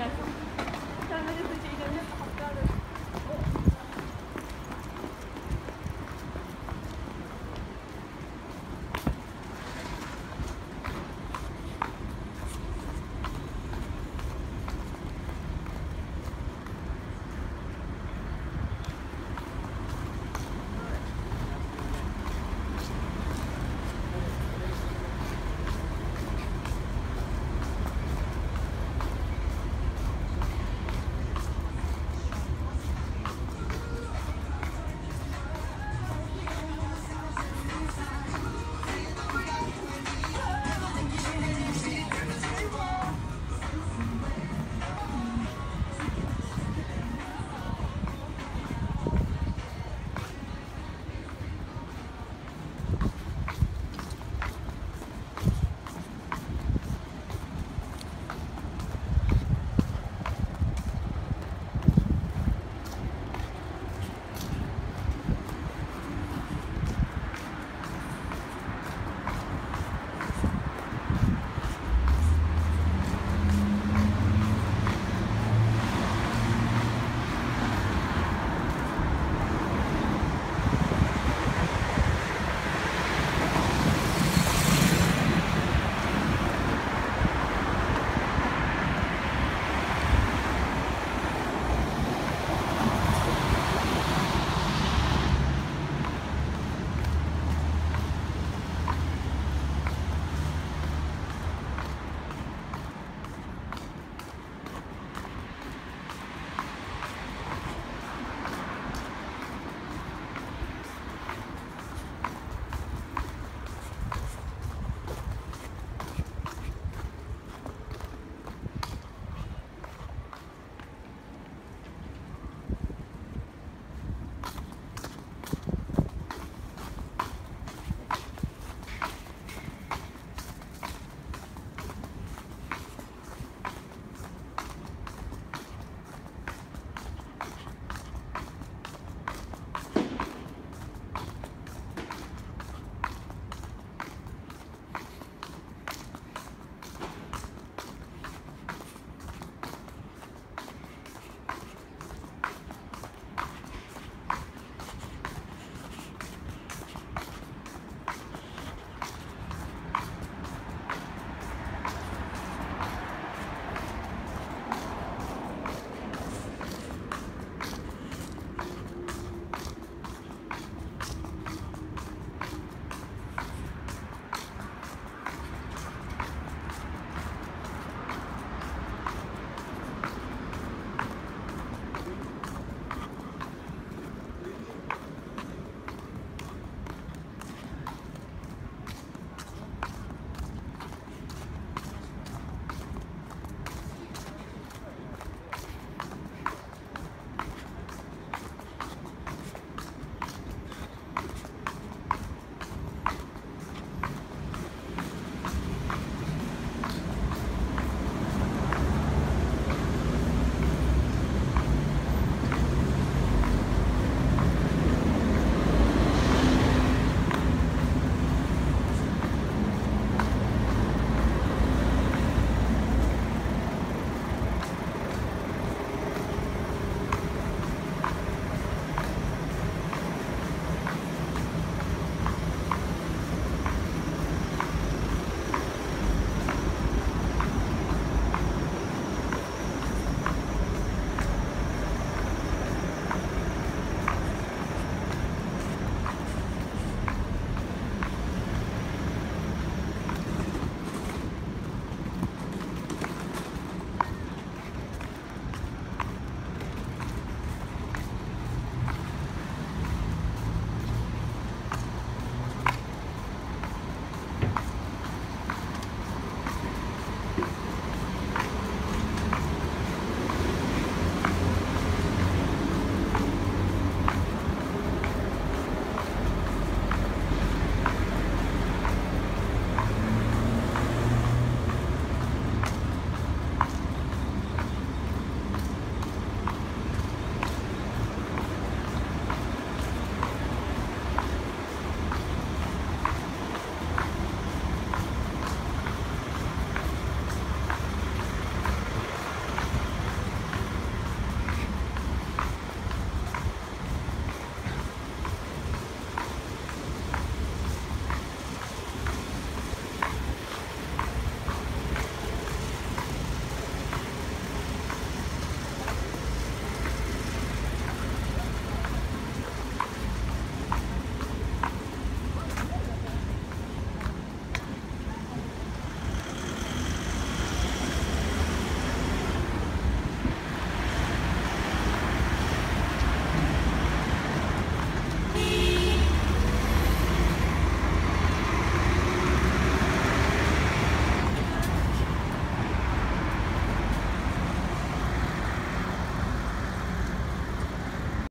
这样，像那个司机一。